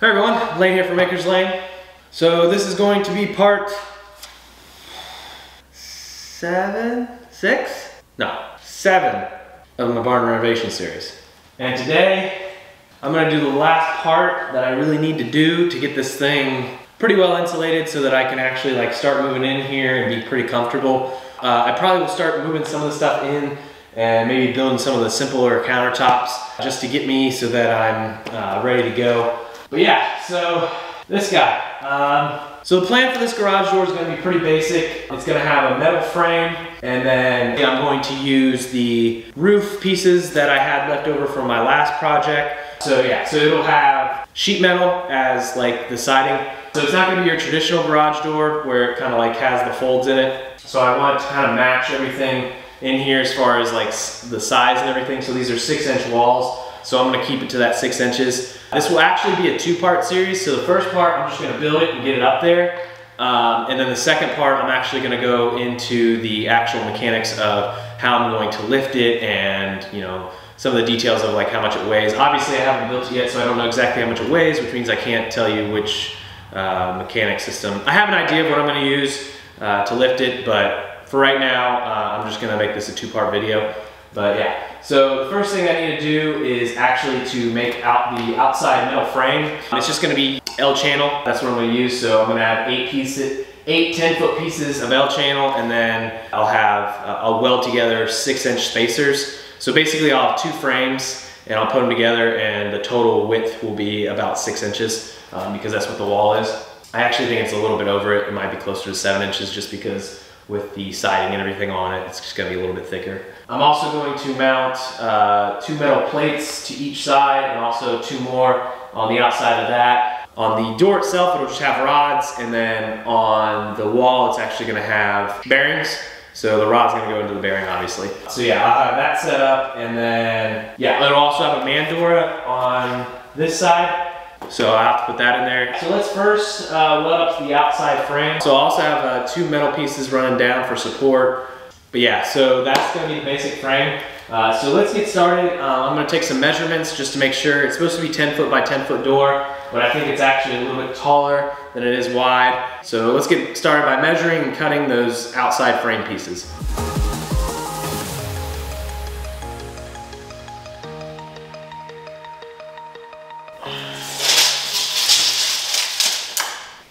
Hi everyone, Lane here from Makers Lane. So this is going to be part seven, six? No, seven of my barn renovation series. And today, I'm gonna do the last part that I really need to do to get this thing pretty well insulated so that I can actually like start moving in here and be pretty comfortable. Uh, I probably will start moving some of the stuff in and maybe building some of the simpler countertops just to get me so that I'm uh, ready to go. But yeah, so this guy. Um, so the plan for this garage door is gonna be pretty basic. It's gonna have a metal frame and then I'm going to use the roof pieces that I had left over from my last project. So yeah, so it'll have sheet metal as like the siding. So it's not gonna be your traditional garage door where it kind of like has the folds in it. So I want to kind of match everything in here as far as like the size and everything. So these are six inch walls. So I'm gonna keep it to that six inches. This will actually be a two part series. So the first part, I'm just gonna build it and get it up there. Um, and then the second part, I'm actually gonna go into the actual mechanics of how I'm going to lift it and, you know, some of the details of like how much it weighs. Obviously I haven't built it yet, so I don't know exactly how much it weighs, which means I can't tell you which uh, mechanic system. I have an idea of what I'm gonna use uh, to lift it, but for right now, uh, I'm just gonna make this a two-part video. But yeah, so the first thing I need to do is actually to make out the outside metal frame. It's just gonna be L channel, that's what I'm gonna use. So I'm gonna have eight pieces, eight 10 foot pieces of L channel and then I'll have, uh, I'll weld together six inch spacers. So basically I'll have two frames and I'll put them together and the total width will be about six inches um, because that's what the wall is. I actually think it's a little bit over it. It might be closer to seven inches just because with the siding and everything on it, it's just gonna be a little bit thicker. I'm also going to mount uh, two metal plates to each side and also two more on the outside of that. On the door itself, it'll just have rods and then on the wall, it's actually gonna have bearings. So the rod's gonna go into the bearing, obviously. So yeah, I'll have that set up and then, yeah, it'll also have a man door on this side so I have to put that in there. So let's first uh, weld up the outside frame. So I also have uh, two metal pieces running down for support. But yeah, so that's gonna be the basic frame. Uh, so let's get started. Uh, I'm gonna take some measurements just to make sure. It's supposed to be 10 foot by 10 foot door, but I think it's actually a little bit taller than it is wide. So let's get started by measuring and cutting those outside frame pieces.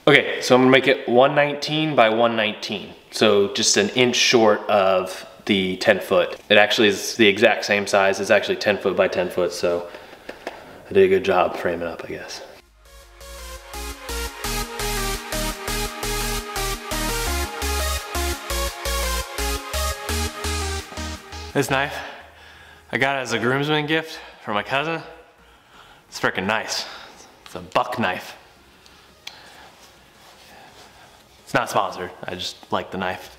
Okay, so I'm gonna make it 119 by 119. So just an inch short of the 10 foot. It actually is the exact same size. It's actually 10 foot by 10 foot, so I did a good job framing up, I guess. This knife, I got it as a groomsman gift for my cousin. It's freaking nice. It's a buck knife. It's not sponsored, I just like the knife.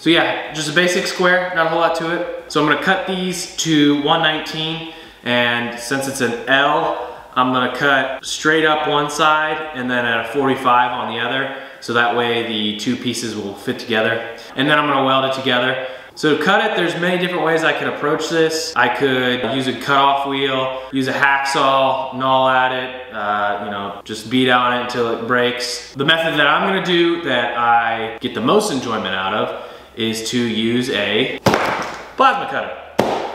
So yeah, just a basic square, not a whole lot to it. So I'm gonna cut these to 119, and since it's an L, I'm gonna cut straight up one side and then at a 45 on the other, so that way the two pieces will fit together. And then I'm gonna weld it together. So to cut it, there's many different ways I could approach this. I could use a cutoff wheel, use a hacksaw, gnaw at it, uh, you know, just beat on it until it breaks. The method that I'm gonna do that I get the most enjoyment out of is to use a plasma cutter.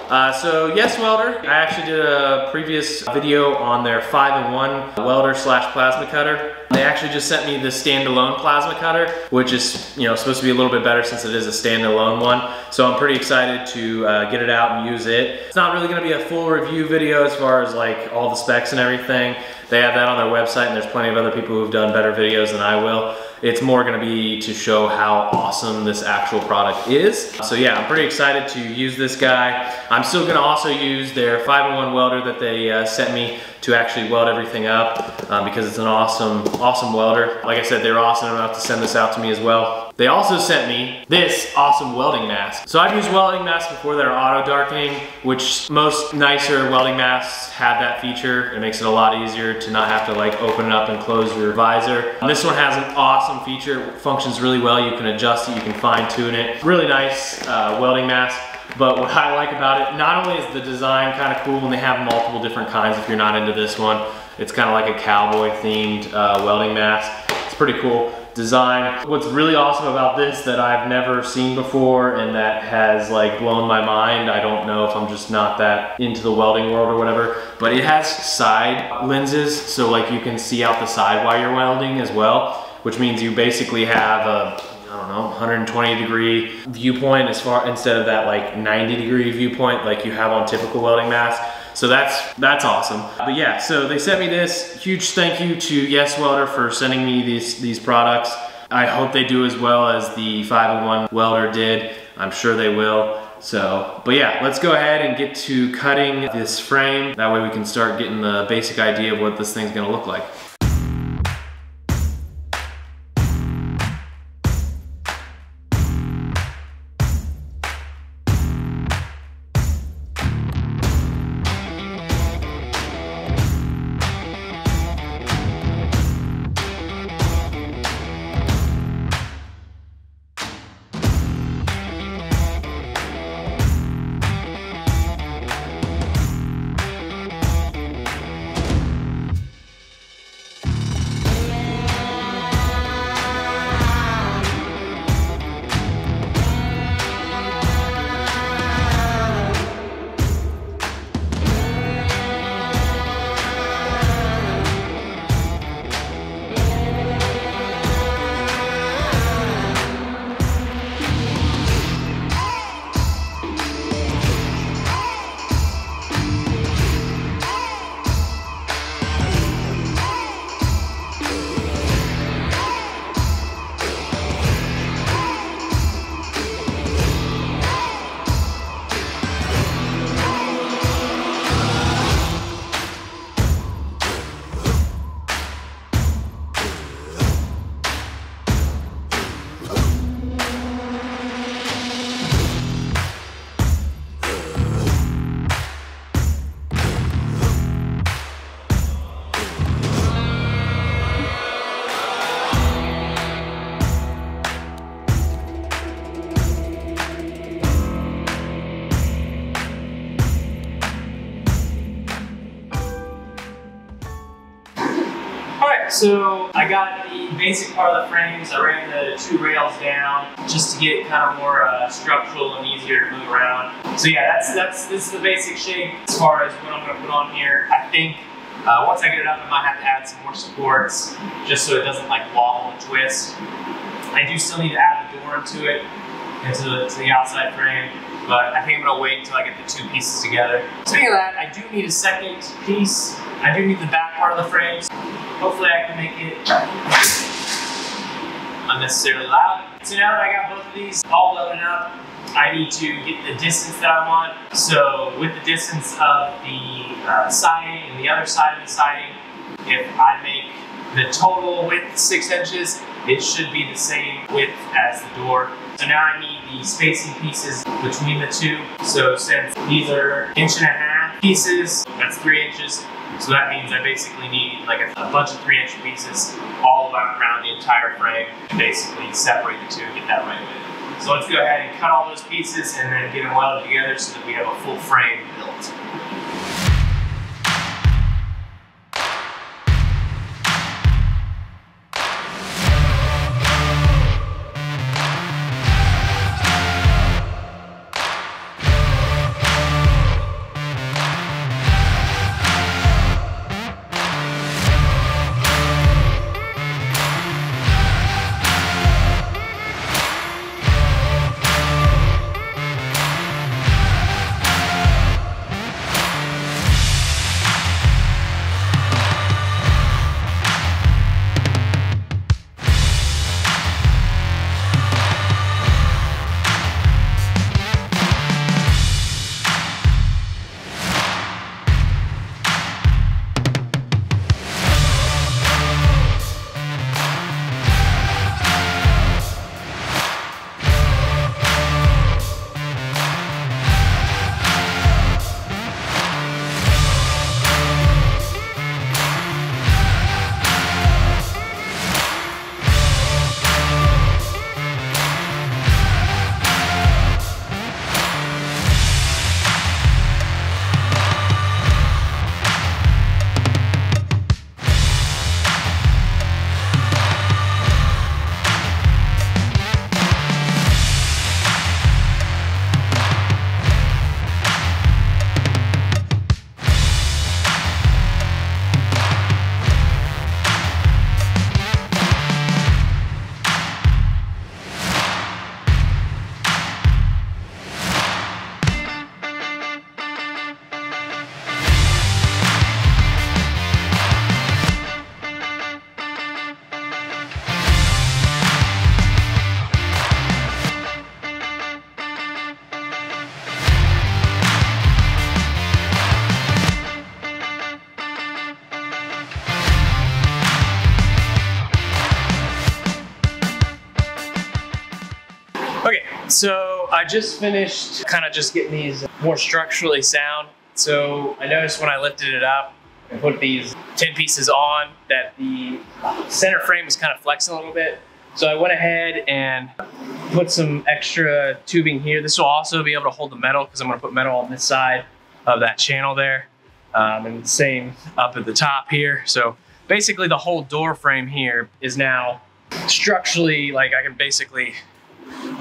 Uh, so YesWelder, I actually did a previous video on their 5-in-1 welder slash plasma cutter. They actually just sent me the standalone plasma cutter, which is you know supposed to be a little bit better since it is a standalone one. So I'm pretty excited to uh, get it out and use it. It's not really gonna be a full review video as far as like all the specs and everything. They have that on their website and there's plenty of other people who've done better videos than I will. It's more gonna be to show how awesome this actual product is. So yeah, I'm pretty excited to use this guy. I'm still gonna also use their 5-in-1 welder that they uh, sent me to actually weld everything up um, because it's an awesome, awesome welder. Like I said, they're awesome enough to send this out to me as well. They also sent me this awesome welding mask. So I've used welding masks before that are auto darkening, which most nicer welding masks have that feature. It makes it a lot easier to not have to like open it up and close your visor. And this one has an awesome feature. It functions really well. You can adjust it, you can fine tune it. Really nice uh, welding mask. But what I like about it, not only is the design kind of cool and they have multiple different kinds if you're not into this one, it's kind of like a cowboy themed uh, welding mask. It's pretty cool design. What's really awesome about this that I've never seen before and that has like blown my mind, I don't know if I'm just not that into the welding world or whatever, but it has side lenses so like you can see out the side while you're welding as well, which means you basically have a I don't know, 120 degree viewpoint as far instead of that like 90 degree viewpoint like you have on typical welding masks. So that's that's awesome. But yeah, so they sent me this. Huge thank you to YesWelder for sending me these these products. I hope they do as well as the 5-in-1 welder did. I'm sure they will. So, but yeah, let's go ahead and get to cutting this frame. That way we can start getting the basic idea of what this thing's gonna look like. So I got the basic part of the frames. I ran the two rails down just to get kind of more uh, structural and easier to move around. So yeah, that's that's this is the basic shape as far as what I'm going to put on here. I think uh, once I get it up, I might have to add some more supports just so it doesn't like wobble and twist. I do still need to add the door into it, into the, to the outside frame but I think I'm gonna wait until I get the two pieces together. Speaking of that, I do need a second piece. I do need the back part of the frame. Hopefully I can make it unnecessarily loud. So now that I got both of these all loaded up, I need to get the distance that I want. So with the distance of the uh, siding and the other side of the siding, if I make the total width six inches, it should be the same width as the door. So now I need the spacing pieces between the two. So since these are inch and a half pieces, that's three inches. So that means I basically need like a, a bunch of three inch pieces all around the entire frame to basically separate the two and get that right width. So let's go ahead and cut all those pieces and then get them welded together so that we have a full frame built. So I just finished kind of just getting these more structurally sound. So I noticed when I lifted it up and put these 10 pieces on that the center frame was kind of flexing a little bit. So I went ahead and put some extra tubing here. This will also be able to hold the metal because I'm gonna put metal on this side of that channel there. Um, and the same up at the top here. So basically the whole door frame here is now structurally, like I can basically,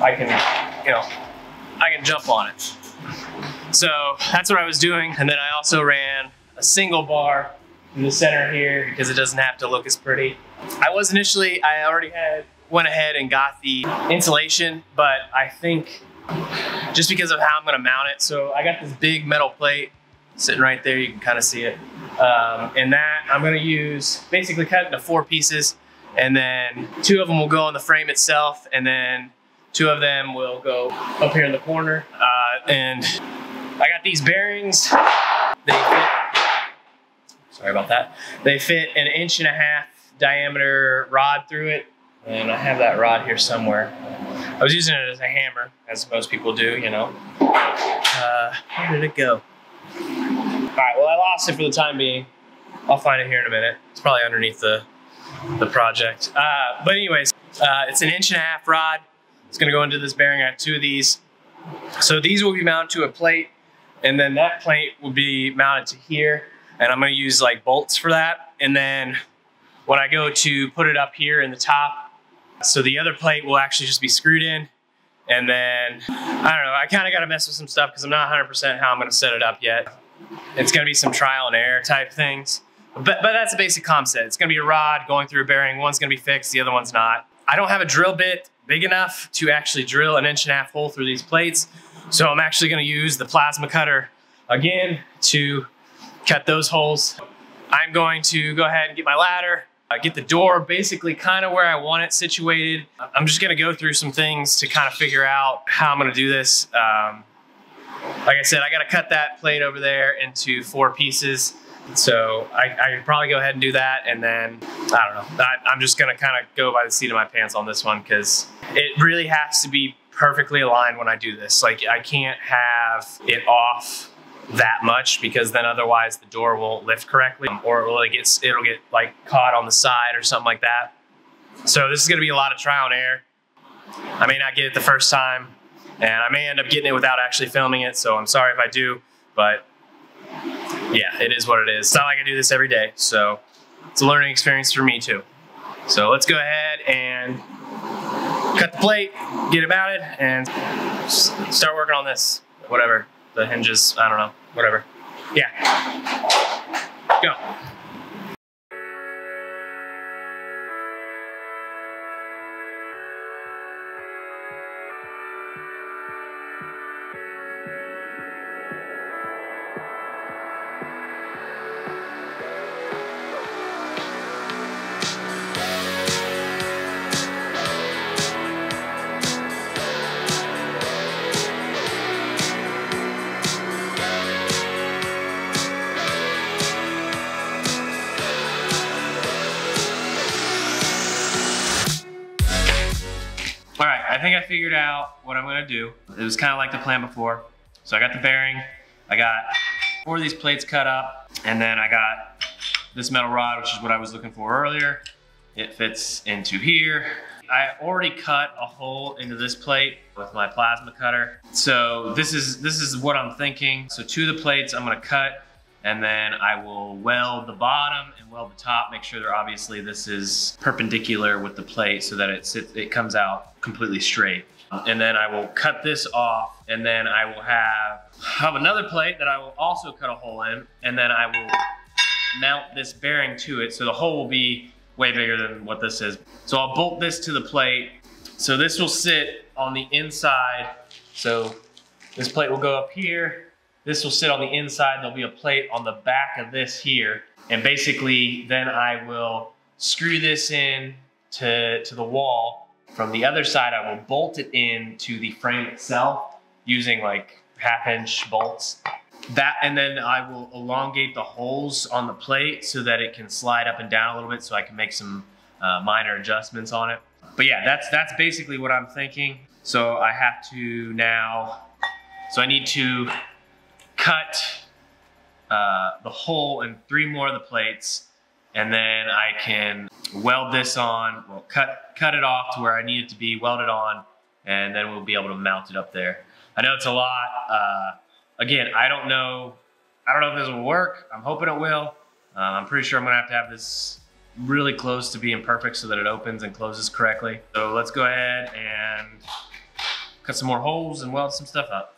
I can, you know, I can jump on it. So that's what I was doing. And then I also ran a single bar in the center here because it doesn't have to look as pretty. I was initially, I already had went ahead and got the insulation, but I think just because of how I'm gonna mount it. So I got this big metal plate sitting right there. You can kind of see it. Um, and that I'm gonna use, basically cut into four pieces and then two of them will go on the frame itself and then two of them will go up here in the corner. Uh, and I got these bearings. They fit, sorry about that. They fit an inch and a half diameter rod through it. And I have that rod here somewhere. I was using it as a hammer, as most people do, you know. Uh, where did it go? All right, well, I lost it for the time being. I'll find it here in a minute. It's probably underneath the, the project. Uh, but anyways, uh, it's an inch and a half rod. It's gonna go into this bearing. I have two of these. So these will be mounted to a plate and then that plate will be mounted to here. And I'm gonna use like bolts for that. And then when I go to put it up here in the top, so the other plate will actually just be screwed in. And then, I don't know, I kind of got to mess with some stuff because I'm not 100% how I'm going to set it up yet. It's going to be some trial and error type things. But, but that's a basic concept. It's going to be a rod going through a bearing. One's going to be fixed, the other one's not. I don't have a drill bit big enough to actually drill an inch and a half hole through these plates. So I'm actually going to use the plasma cutter again to cut those holes. I'm going to go ahead and get my ladder, I get the door basically kind of where I want it situated. I'm just gonna go through some things to kind of figure out how I'm gonna do this. Um, like I said, I gotta cut that plate over there into four pieces. So I, I could probably go ahead and do that. And then, I don't know, I, I'm just gonna kind of go by the seat of my pants on this one because it really has to be perfectly aligned when I do this. Like I can't have it off that much because then otherwise the door won't lift correctly um, or it'll get, it'll get like caught on the side or something like that. So this is gonna be a lot of trial and error. I may not get it the first time and I may end up getting it without actually filming it. So I'm sorry if I do, but yeah, it is what it is. It's not like I do this every day. So it's a learning experience for me too. So let's go ahead and cut the plate, get about it and start working on this, whatever the hinges, I don't know, whatever. Yeah. Go. I think I figured out what I'm gonna do. It was kind of like the plan before. So I got the bearing, I got four of these plates cut up, and then I got this metal rod, which is what I was looking for earlier. It fits into here. I already cut a hole into this plate with my plasma cutter. So this is, this is what I'm thinking. So two of the plates I'm gonna cut and then I will weld the bottom and weld the top, make sure they're obviously this is perpendicular with the plate so that it, sits, it comes out completely straight. And then I will cut this off and then I will have, have another plate that I will also cut a hole in and then I will mount this bearing to it so the hole will be way bigger than what this is. So I'll bolt this to the plate. So this will sit on the inside. So this plate will go up here this will sit on the inside. There'll be a plate on the back of this here. And basically then I will screw this in to, to the wall. From the other side, I will bolt it in to the frame itself using like half inch bolts. That, and then I will elongate the holes on the plate so that it can slide up and down a little bit so I can make some uh, minor adjustments on it. But yeah, that's, that's basically what I'm thinking. So I have to now, so I need to cut uh, the hole in three more of the plates and then I can weld this on, well, cut, cut it off to where I need it to be, weld it on, and then we'll be able to mount it up there. I know it's a lot. Uh, again, I don't know, I don't know if this will work. I'm hoping it will. Uh, I'm pretty sure I'm gonna have to have this really close to being perfect so that it opens and closes correctly. So let's go ahead and cut some more holes and weld some stuff up.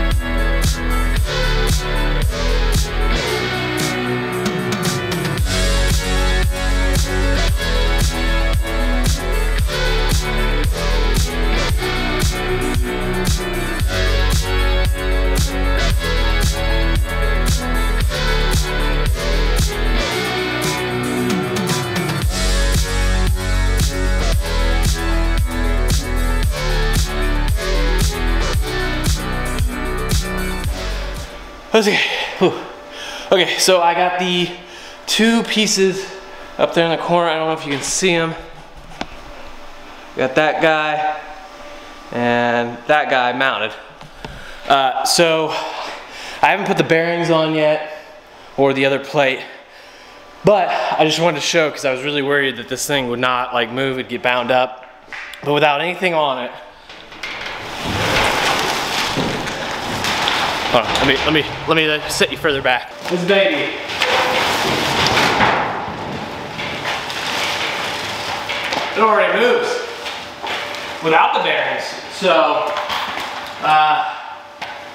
So I got the two pieces up there in the corner. I don't know if you can see them. Got that guy and that guy mounted. Uh, so I haven't put the bearings on yet or the other plate, but I just wanted to show because I was really worried that this thing would not like move, it'd get bound up. But without anything on it, Let me, let me, let me uh, set you further back. This baby. It already moves without the bearings. So, uh,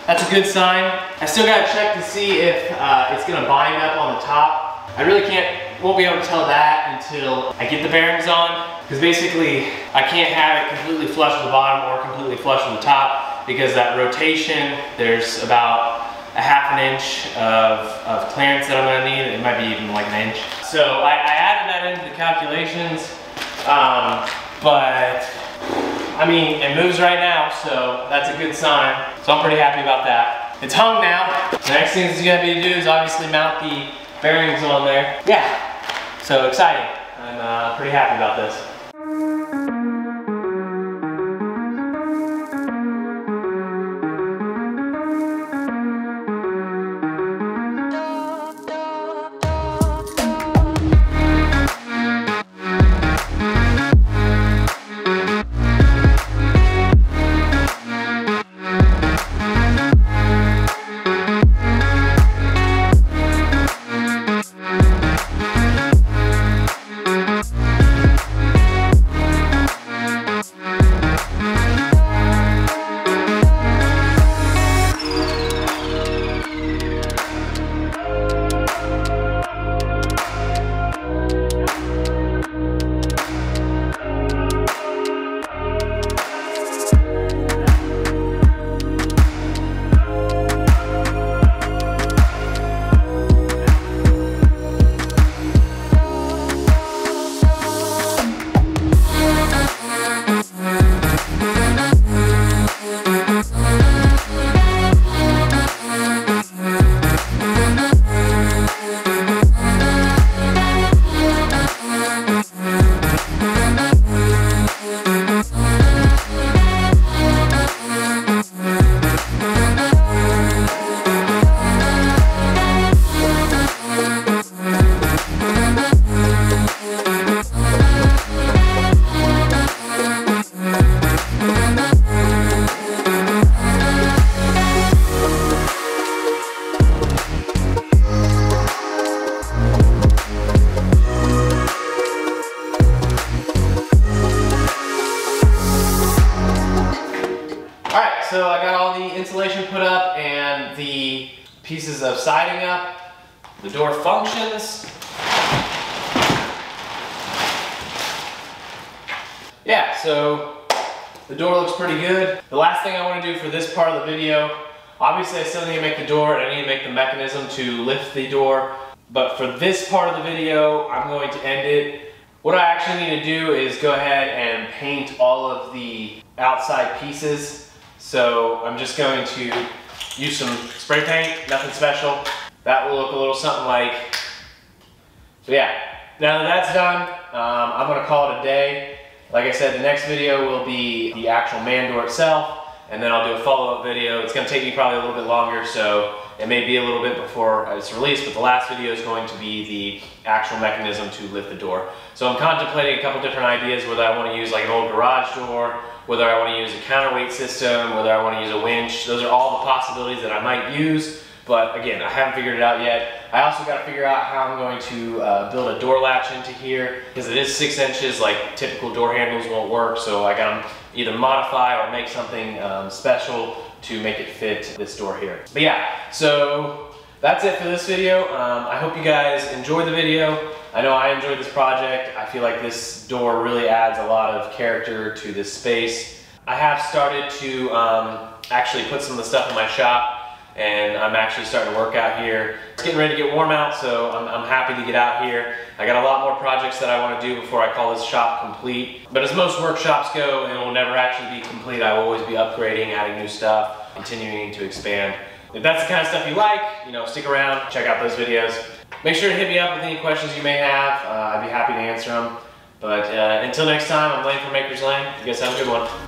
that's a good sign. I still gotta check to see if uh, it's gonna bind up on the top. I really can't, won't be able to tell that until I get the bearings on. Because basically, I can't have it completely flush with the bottom or completely flush with the top because that rotation, there's about a half an inch of, of clearance that I'm gonna need. It might be even like an inch. So I, I added that into the calculations, um, but I mean, it moves right now, so that's a good sign. So I'm pretty happy about that. It's hung now. The next thing it's gonna be to do is obviously mount the bearings on there. Yeah, so exciting. I'm uh, pretty happy about this. Yeah, so the door looks pretty good. The last thing I want to do for this part of the video, obviously I still need to make the door and I need to make the mechanism to lift the door. But for this part of the video, I'm going to end it. What I actually need to do is go ahead and paint all of the outside pieces So I'm just going to use some spray paint, nothing special. That will look a little something like, so yeah. Now that that's done, um, I'm gonna call it a day. Like I said, the next video will be the actual man door itself, and then I'll do a follow-up video. It's gonna take me probably a little bit longer, so it may be a little bit before it's released, but the last video is going to be the actual mechanism to lift the door. So I'm contemplating a couple different ideas, whether I wanna use like an old garage door, whether I wanna use a counterweight system, whether I wanna use a winch. Those are all the possibilities that I might use. But again, I haven't figured it out yet. I also got to figure out how I'm going to uh, build a door latch into here because it is six inches, like typical door handles won't work. So I got to either modify or make something um, special to make it fit this door here. But yeah, so that's it for this video. Um, I hope you guys enjoyed the video. I know I enjoyed this project. I feel like this door really adds a lot of character to this space. I have started to um, actually put some of the stuff in my shop and I'm actually starting to work out here. It's getting ready to get warm out, so I'm, I'm, happy to get out here. I got a lot more projects that I want to do before I call this shop complete. But as most workshops go, it will never actually be complete. I will always be upgrading, adding new stuff, continuing to expand. If that's the kind of stuff you like, you know, stick around, check out those videos. Make sure to hit me up with any questions you may have. Uh, I'd be happy to answer them. But uh, until next time, I'm Lane from Makers Lane. You guys have a good one.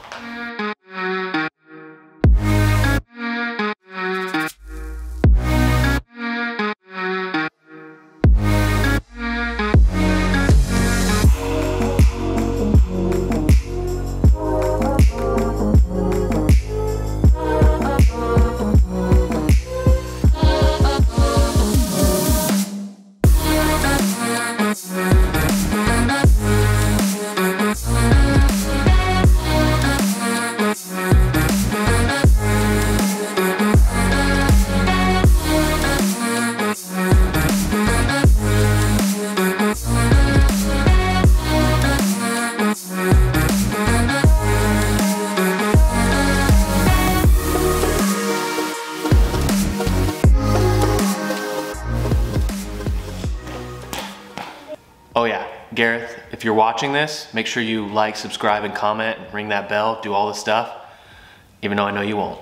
Watching this, make sure you like, subscribe, and comment, ring that bell, do all the stuff, even though I know you won't.